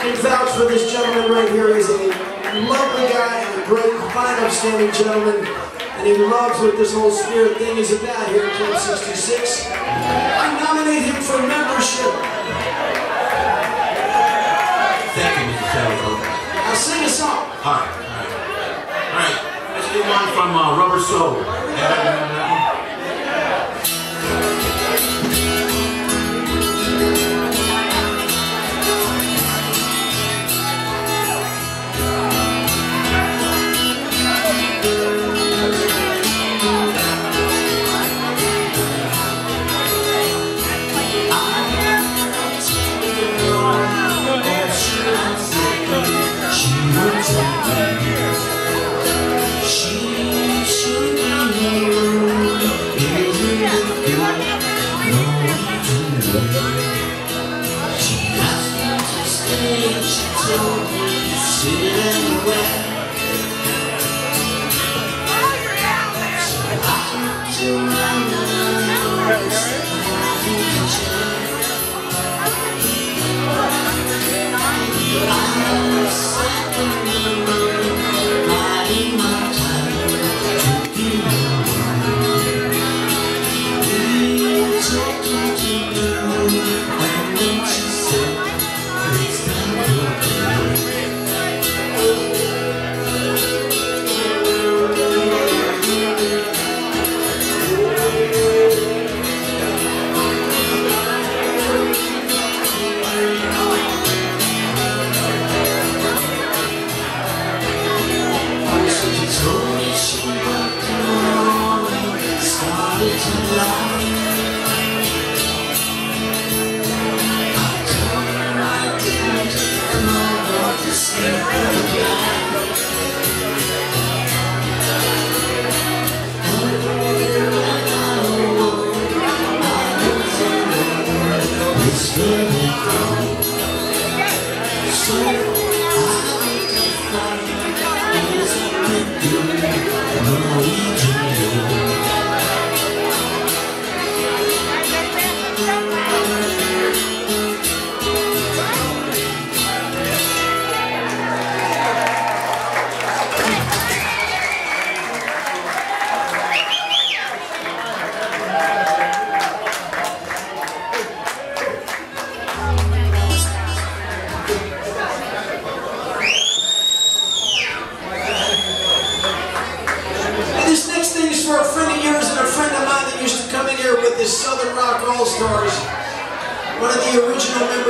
can vouch for this gentleman right here. He's a lovely guy and a great, fine, upstanding gentleman. And he loves what this whole spirit thing is about here at Club 66. I nominate him for membership. Thank you, Mr. Salvatore. Now sing a song. All right, all right. All right, let's do one from uh, Rubber Soul.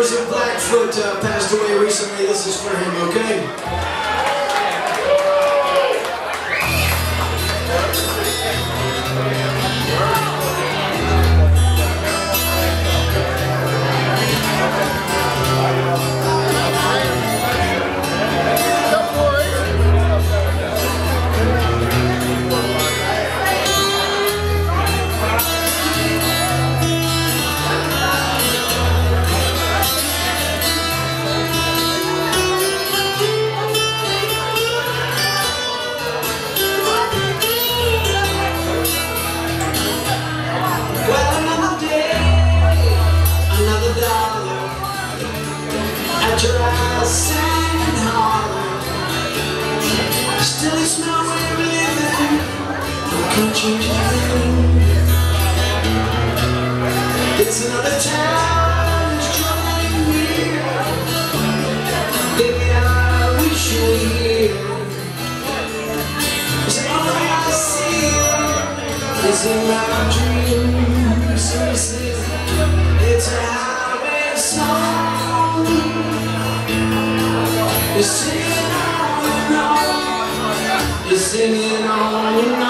Of Blackfoot uh, passed away recently. This is for him, okay? It's another near. Baby, I wish you were here. all I see in my dreams. It's a highway song. Singing on and on. You're singing on and on.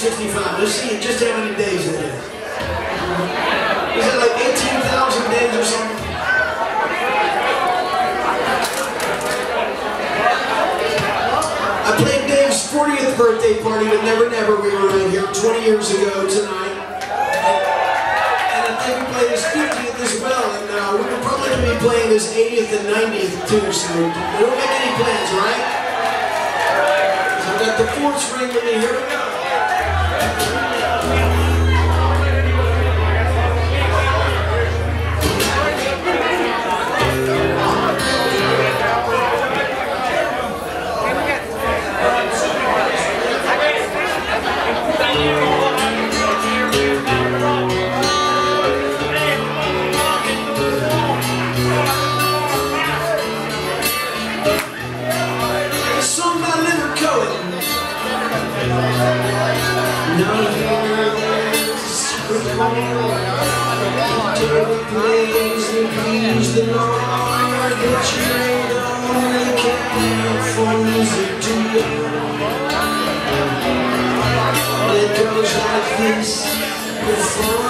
365. Let's see just how many days it is. Is it like 18,000 days or something? I played Dave's 40th birthday party with Never Never. We were in here 20 years ago tonight. And I think we played his 50th as well. And uh, we were probably going to be playing his 80th and 90th too. So we don't make any plans, right? So I've got the fourth ring with me. Here we go. A please the Lord. That you only care for music to you. It goes like this. Before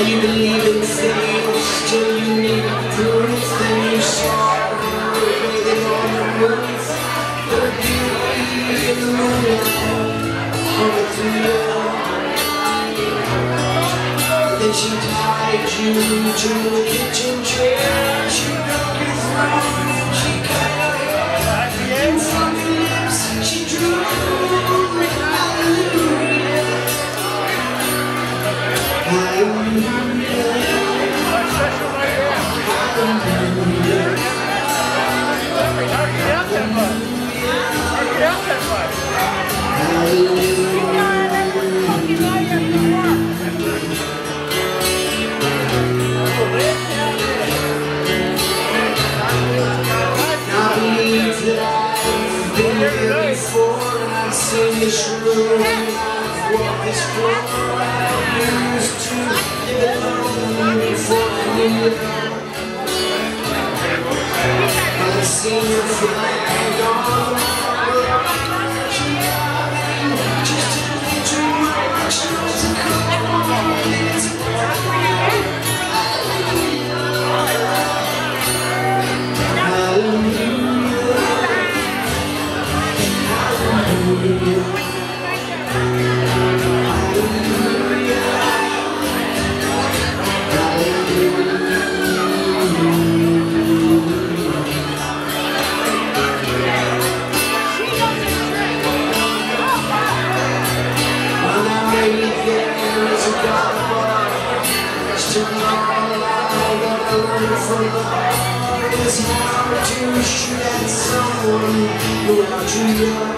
You believe in things till you need proof. Then you saw her bathing on the roof. Her beauty in the moonlight over through you. Then she tied you to the kitchen chair. She broke your throat. This room I've this floor. I used to live alone before I knew you. I've seen your flag on to